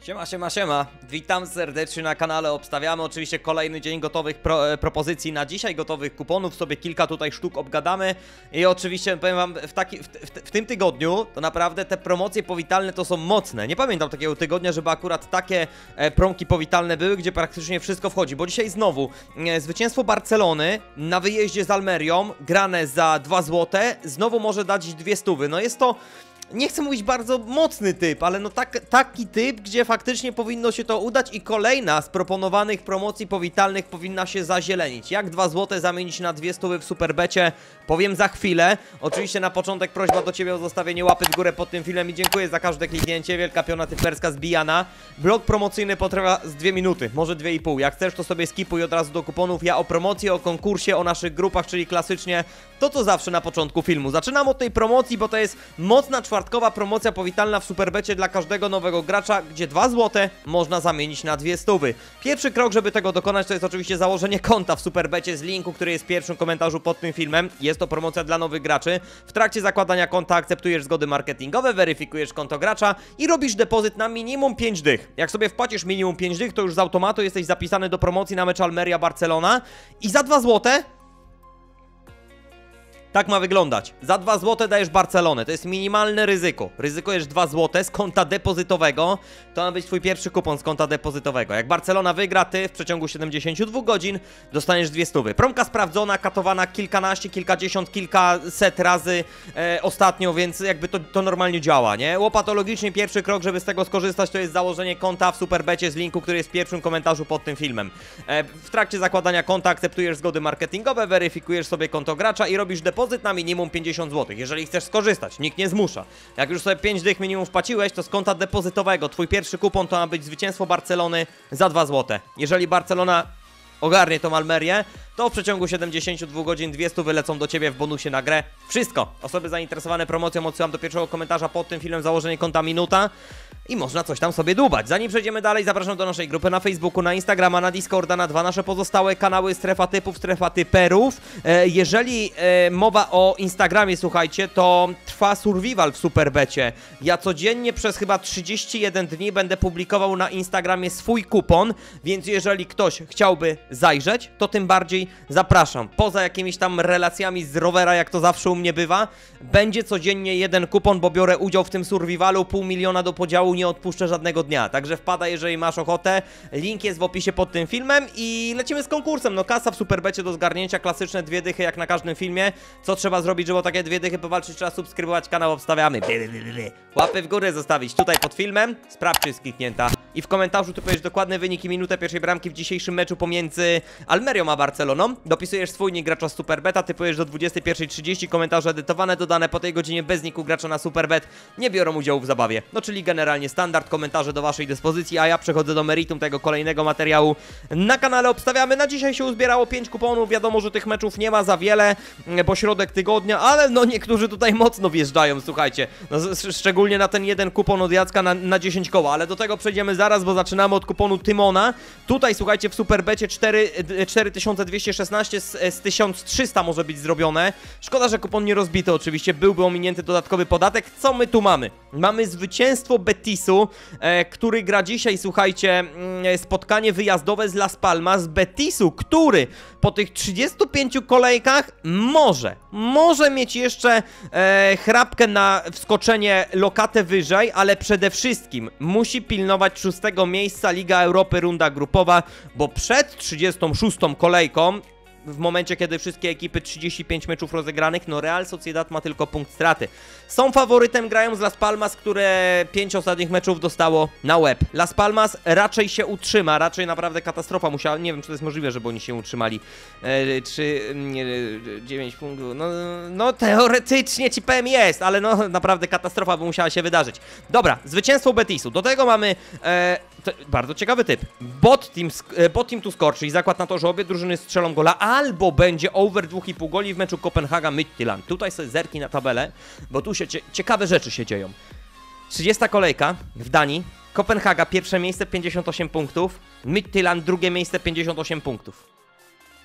Siema, siema, siema. Witam serdecznie na kanale. Obstawiamy oczywiście kolejny dzień gotowych pro, e, propozycji na dzisiaj, gotowych kuponów. Sobie kilka tutaj sztuk obgadamy. I oczywiście powiem wam, w, taki, w, w, w tym tygodniu to naprawdę te promocje powitalne to są mocne. Nie pamiętam takiego tygodnia, żeby akurat takie e, promki powitalne były, gdzie praktycznie wszystko wchodzi. Bo dzisiaj znowu e, zwycięstwo Barcelony na wyjeździe z Almerią, grane za 2 złote, znowu może dać dwie stówy. No jest to nie chcę mówić bardzo mocny typ, ale no tak, taki typ, gdzie faktycznie powinno się to udać i kolejna z proponowanych promocji powitalnych powinna się zazielenić. Jak 2 złote zamienić na dwie stówy w superbecie, powiem za chwilę. Oczywiście na początek prośba do Ciebie o zostawienie łapy w górę pod tym filmem i dziękuję za każde kliknięcie. Wielka piona typerska zbijana. Blok promocyjny potrwa z 2 minuty, może 2,5. Jak chcesz to sobie skipuj od razu do kuponów. Ja o promocji, o konkursie, o naszych grupach, czyli klasycznie to co zawsze na początku filmu. Zaczynam od tej promocji, bo to jest mocna czwartkowa promocja powitalna w Superbecie dla każdego nowego gracza, gdzie 2 złote można zamienić na dwie stówy. Pierwszy krok, żeby tego dokonać, to jest oczywiście założenie konta w Superbecie z linku, który jest w pierwszym komentarzu pod tym filmem. Jest to promocja dla nowych graczy. W trakcie zakładania konta akceptujesz zgody marketingowe, weryfikujesz konto gracza i robisz depozyt na minimum 5 dych. Jak sobie wpłacisz minimum 5 dych, to już z automatu jesteś zapisany do promocji na mecz Almeria-Barcelona i za 2 złote tak ma wyglądać. Za 2 zł dajesz Barcelonę. To jest minimalne ryzyko. Ryzykujesz 2 zł z konta depozytowego. To ma być twój pierwszy kupon z konta depozytowego. Jak Barcelona wygra, ty w przeciągu 72 godzin dostaniesz dwie stówy. Promka sprawdzona, katowana kilkanaście, kilkadziesiąt, kilkaset razy e, ostatnio, więc jakby to, to normalnie działa, nie? Łopatologicznie pierwszy krok, żeby z tego skorzystać, to jest założenie konta w Superbecie z linku, który jest w pierwszym komentarzu pod tym filmem. E, w trakcie zakładania konta akceptujesz zgody marketingowe, weryfikujesz sobie konto gracza i robisz depozyt depozyt na minimum 50 zł, jeżeli chcesz skorzystać, nikt nie zmusza. Jak już sobie 5 dych minimum wpłaciłeś, to z konta depozytowego twój pierwszy kupon to ma być zwycięstwo Barcelony za 2 zł. Jeżeli Barcelona ogarnie tą Almerię, to w przeciągu 72 godzin 200 wylecą do Ciebie w bonusie na grę. Wszystko. Osoby zainteresowane promocją odsyłam do pierwszego komentarza pod tym filmem założenie konta minuta i można coś tam sobie dłubać. Zanim przejdziemy dalej, zapraszam do naszej grupy na Facebooku, na Instagrama, na Discorda, na dwa nasze pozostałe kanały Strefa Typów, Strefa Typerów. E, jeżeli e, mowa o Instagramie, słuchajcie, to trwa survival w Superbecie. Ja codziennie przez chyba 31 dni będę publikował na Instagramie swój kupon, więc jeżeli ktoś chciałby zajrzeć, to tym bardziej zapraszam. Poza jakimiś tam relacjami z rowera, jak to zawsze u mnie bywa, będzie codziennie jeden kupon, bo biorę udział w tym survivalu, pół miliona do podziału nie odpuszczę żadnego dnia. Także wpada, jeżeli masz ochotę. Link jest w opisie pod tym filmem i lecimy z konkursem. No kasa w Superbecie do zgarnięcia, klasyczne dwie dychy jak na każdym filmie. Co trzeba zrobić, żeby o takie dwie dychy powalczyć? Trzeba subskrybować kanał, obstawiamy. Łapy w górę zostawić tutaj pod filmem. Sprawdź, czy jest kliknięta. I w komentarzu ty powiesz dokładne wyniki minutę pierwszej bramki w dzisiejszym meczu pomiędzy Almerią a Barceloną. Dopisujesz swój nick gracza Superbeta, typujesz do 21.30, komentarze edytowane, dodane po tej godzinie bez niku gracza na Superbet nie biorą udziału w zabawie. No czyli generalnie standard, komentarze do waszej dyspozycji, a ja przechodzę do meritum tego kolejnego materiału. Na kanale obstawiamy, na dzisiaj się uzbierało 5 kuponów, wiadomo, że tych meczów nie ma za wiele, bo środek tygodnia, ale no niektórzy tutaj mocno wjeżdżają, słuchajcie. No, szczególnie na ten jeden kupon od Jacka na, na 10 koła, ale do tego przejdziemy zaraz, bo zaczynamy od kuponu Tymona. Tutaj, słuchajcie, w Superbecie 4, 4216 z, z 1300 może być zrobione. Szkoda, że kupon nie rozbity oczywiście, byłby ominięty dodatkowy podatek. Co my tu mamy? Mamy zwycięstwo Betisu, e, który gra dzisiaj, słuchajcie, mm, spotkanie wyjazdowe z Las Palmas. Betisu, który po tych 35 kolejkach może, może mieć jeszcze e, chrapkę na wskoczenie lokatę wyżej, ale przede wszystkim musi pilnować szóstego miejsca Liga Europy runda grupowa, bo przed 36 kolejką w momencie, kiedy wszystkie ekipy 35 meczów rozegranych, no Real Sociedad ma tylko punkt straty. Są faworytem, grają z Las Palmas, które 5 ostatnich meczów dostało na łeb. Las Palmas raczej się utrzyma, raczej naprawdę katastrofa musiała, nie wiem czy to jest możliwe, żeby oni się utrzymali. E, czy nie, 9 punktów, no, no teoretycznie ci powiem jest, ale no naprawdę katastrofa by musiała się wydarzyć. Dobra, zwycięstwo Betisu, do tego mamy e, bardzo ciekawy typ. Bot team, e, bot team to score, czyli zakład na to, że obie drużyny strzelą gola, albo będzie over 2,5 goli w meczu Kopenhaga-Midtjylland. Tutaj sobie zerki na tabelę, bo tu się ciekawe rzeczy się dzieją. 30 kolejka w Danii. Kopenhaga pierwsze miejsce 58 punktów. Midtjylland drugie miejsce 58 punktów.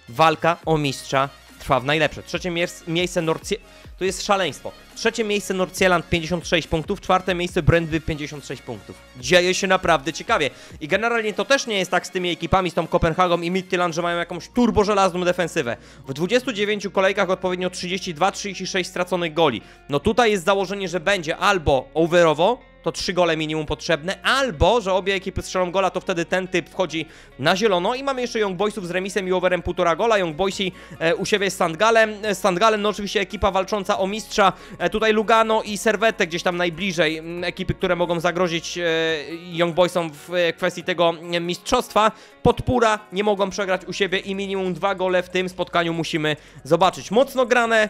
Walka o mistrza trwa w najlepsze. Trzecie miejsce Norcie... To jest szaleństwo. Trzecie miejsce Norcieland 56 punktów, czwarte miejsce Brandby 56 punktów. Dzieje się naprawdę ciekawie. I generalnie to też nie jest tak z tymi ekipami, z tą Kopenhagą i Midtjylland, że mają jakąś turbo żelazną defensywę. W 29 kolejkach odpowiednio 32-36 straconych goli. No tutaj jest założenie, że będzie albo overowo, to trzy gole minimum potrzebne, albo, że obie ekipy strzelą gola, to wtedy ten typ wchodzi na zielono. I mamy jeszcze Young Boysów z remisem i overem półtora gola, Young Boysi e, u siebie z Sandgalem, e, z Sandgalem no oczywiście ekipa walcząca o mistrza, e, tutaj Lugano i Servette gdzieś tam najbliżej, ekipy, które mogą zagrozić Young Boysom w kwestii tego mistrzostwa, Podpóra nie mogą przegrać u siebie i minimum dwa gole w tym spotkaniu musimy zobaczyć. Mocno grane,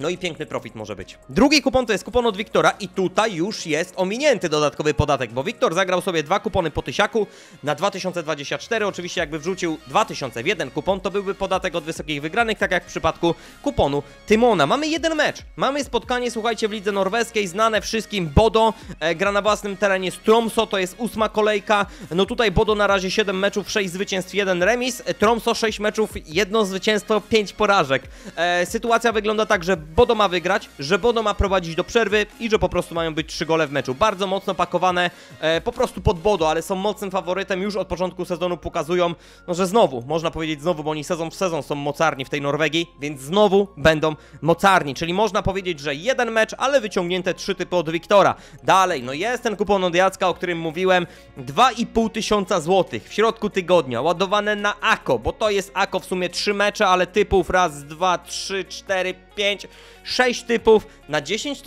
no i piękny profit może być. Drugi kupon to jest kupon od Wiktora i tutaj już jest ominięty dodatkowy podatek, bo Wiktor zagrał sobie dwa kupony po tysiaku na 2024. Oczywiście jakby wrzucił 2000 w jeden kupon, to byłby podatek od wysokich wygranych, tak jak w przypadku kuponu Tymona. Mamy jeden mecz. Mamy spotkanie, słuchajcie, w lidze norweskiej, znane wszystkim Bodo, e, gra na własnym terenie z Tromso, to jest ósma kolejka. No tutaj Bodo na razie 7 meczów, 6 zwycięstw, 1 remis. E, Tromso 6 meczów, jedno zwycięstwo, 5 porażek. E, sytuacja wygląda tak, że Bodo ma wygrać, że Bodo ma prowadzić do przerwy i że po prostu mają być 3 gole w meczu. Bardzo mocno pakowane, e, po prostu pod Bodo, ale są mocnym faworytem. Już od początku sezonu pokazują, no, że znowu, można powiedzieć znowu, bo oni sezon w sezon są mocarni w tej Norwegii, więc znowu będą mocarni. Czyli można powiedzieć, że jeden mecz, ale wyciągnięte trzy typy od Wiktora. Dalej, no jest ten kupon od Jacka, o którym mówiłem. 2,5 tysiąca złotych w środku tygodnia, ładowane na AKO, bo to jest AKO w sumie trzy mecze, ale typów raz, dwa, trzy, cztery, pięć, sześć typów na 10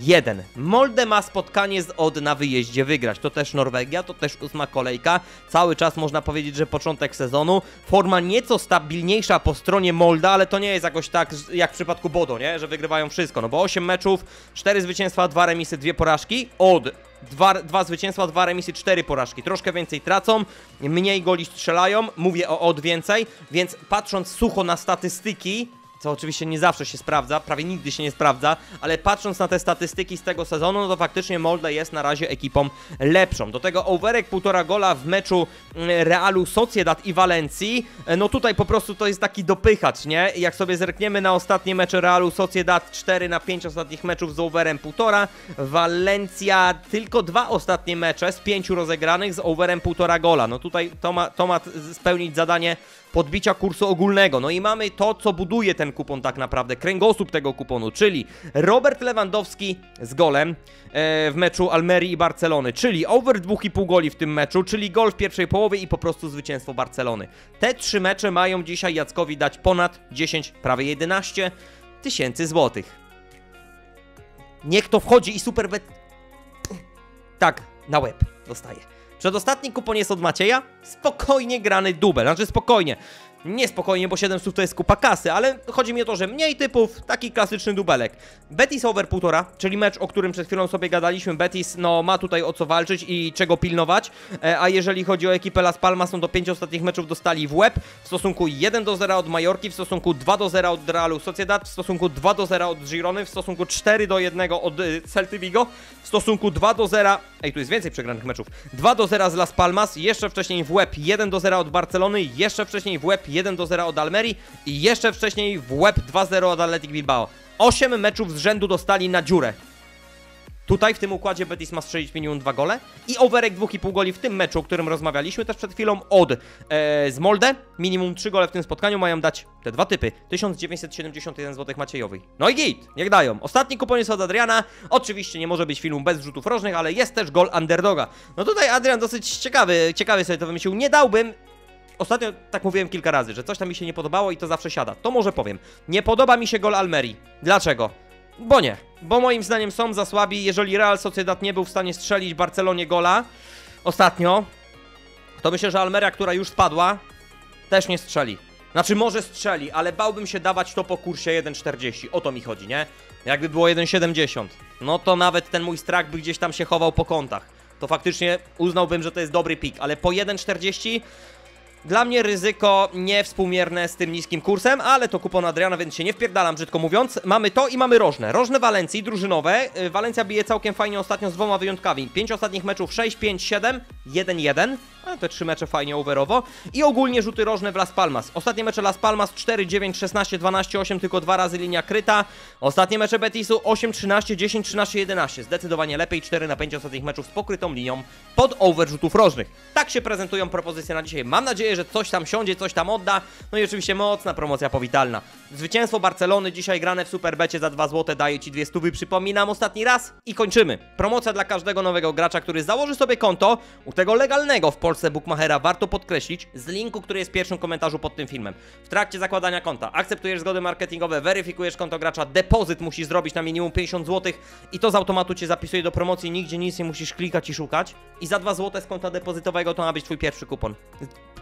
741. Molde ma spotkanie z Od na wyjeździe wygrać. To też Norwegia, to też ósma kolejka. Cały czas można powiedzieć, że początek sezonu. Forma nieco stabilniejsza po stronie Molda, ale to nie jest jakoś tak jak w przypadku Bodo, nie? Że wygrywają wszystko. No bo 8 meczów, 4 zwycięstwa, 2 remisy, 2 porażki. Od Dwa, dwa zwycięstwa, dwa remisy, cztery porażki. Troszkę więcej tracą, mniej goli strzelają. Mówię o od więcej, więc patrząc sucho na statystyki, co oczywiście nie zawsze się sprawdza, prawie nigdy się nie sprawdza, ale patrząc na te statystyki z tego sezonu, no to faktycznie Molde jest na razie ekipą lepszą. Do tego overek półtora gola w meczu mm, Realu Sociedad i Walencji, e, no tutaj po prostu to jest taki dopychacz, nie? Jak sobie zerkniemy na ostatnie mecze Realu Sociedad, 4 na 5 ostatnich meczów z overem półtora, Walencja tylko dwa ostatnie mecze z pięciu rozegranych z overem półtora gola. No tutaj to ma, to ma spełnić zadanie podbicia kursu ogólnego. No i mamy to, co buduje ten kupon tak naprawdę, kręgosłup tego kuponu, czyli Robert Lewandowski z golem e, w meczu Almerii i Barcelony, czyli over 2,5 goli w tym meczu, czyli gol w pierwszej połowie i po prostu zwycięstwo Barcelony. Te trzy mecze mają dzisiaj Jackowi dać ponad 10, prawie 11 tysięcy złotych. Niech to wchodzi i super bet... Tak, na łeb dostaje. Przedostatni kupon jest od Macieja. Spokojnie grany dubel. Znaczy spokojnie. Nie spokojnie, bo 7 słów to jest kupa kasy, ale chodzi mi o to, że mniej typów, taki klasyczny dubelek. Betis over 1,5, czyli mecz, o którym przed chwilą sobie gadaliśmy. Betis, no, ma tutaj o co walczyć i czego pilnować. E, a jeżeli chodzi o ekipę Las Palmas, no do 5 ostatnich meczów dostali w łeb. W stosunku 1 do 0 od Majorki, w stosunku 2 do 0 od Realu Sociedad, w stosunku 2 do 0 od Girony, w stosunku 4 do 1 od y, Celty Vigo, w stosunku 2 do 0... Ej, tu jest więcej przegranych meczów. 2 do 0 z Las Palmas, jeszcze wcześniej w łeb 1 do 0 od Barcelony, jeszcze wcześniej w łeb 1 do 0 od Almerii i jeszcze wcześniej w łeb 2-0 od Athletic Bilbao. 8 meczów z rzędu dostali na dziurę. Tutaj w tym układzie Betis ma strzelić minimum 2 gole i overek 2,5 goli w tym meczu, o którym rozmawialiśmy też przed chwilą od e, z Molde. Minimum 3 gole w tym spotkaniu mają dać te dwa typy. 1971 zł Maciejowej. No i git, niech dają. Ostatni kupon jest od Adriana. Oczywiście nie może być filmu bez rzutów rożnych, ale jest też gol underdoga. No tutaj Adrian dosyć ciekawy, ciekawy sobie to wymyślił. Nie dałbym Ostatnio tak mówiłem kilka razy, że coś tam mi się nie podobało i to zawsze siada. To może powiem. Nie podoba mi się gol Almerii. Dlaczego? Bo nie. Bo moim zdaniem są za słabi. Jeżeli Real Sociedad nie był w stanie strzelić Barcelonie gola ostatnio, to myślę, że Almeria, która już spadła, też nie strzeli. Znaczy może strzeli, ale bałbym się dawać to po kursie 1,40. O to mi chodzi, nie? Jakby było 1,70. No to nawet ten mój strach by gdzieś tam się chował po kątach. To faktycznie uznałbym, że to jest dobry pik, ale po 1,40 dla mnie ryzyko niewspółmierne z tym niskim kursem, ale to kupon Adriana, więc się nie wpierdalam, brzydko mówiąc. Mamy to i mamy rożne. Rożne Walencji, drużynowe. Y, Walencja bije całkiem fajnie ostatnio z dwoma wyjątkami. 5 ostatnich meczów 6, 5, 7, 1, 1. Te trzy mecze fajnie overowo. I ogólnie rzuty rożne w Las Palmas. Ostatnie mecze Las Palmas 4, 9, 16, 12, 8, tylko dwa razy linia kryta. Ostatnie mecze Betisu 8, 13, 10, 13, 11. Zdecydowanie lepiej 4 na 5 ostatnich meczów z pokrytą linią pod over rzutów rożnych. Tak się prezentują propozycje na dzisiaj. Mam nadzieję, że coś tam siądzie, coś tam odda. No i oczywiście mocna promocja powitalna. Zwycięstwo Barcelony dzisiaj grane w Superbecie za 2 zł daje Ci dwie stówy, przypominam ostatni raz i kończymy. Promocja dla każdego nowego gracza, który założy sobie konto u tego legalnego w Polsce bookmachera, warto podkreślić, z linku, który jest w pierwszym komentarzu pod tym filmem. W trakcie zakładania konta akceptujesz zgody marketingowe, weryfikujesz konto gracza, depozyt musisz zrobić na minimum 50 zł i to z automatu Cię zapisuje do promocji, nigdzie nic nie musisz klikać i szukać. I za 2 zł z konta depozytowego to ma być Twój pierwszy kupon.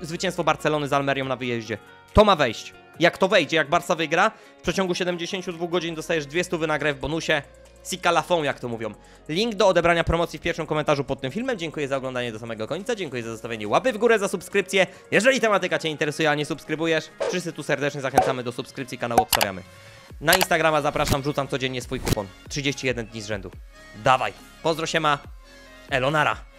Zwycięstwo Barcelony z Almerią na wyjeździe. To ma wejść. Jak to wejdzie, jak Barca wygra, w przeciągu 72 godzin dostajesz 200 na grę w bonusie. Sika la fond, jak to mówią. Link do odebrania promocji w pierwszym komentarzu pod tym filmem. Dziękuję za oglądanie do samego końca. Dziękuję za zostawienie łapy w górę, za subskrypcję. Jeżeli tematyka Cię interesuje, a nie subskrybujesz, wszyscy tu serdecznie zachęcamy do subskrypcji kanału Obstawiamy. Na Instagrama zapraszam, wrzucam codziennie swój kupon. 31 dni z rzędu. Dawaj. Pozdro się ma. Elonara.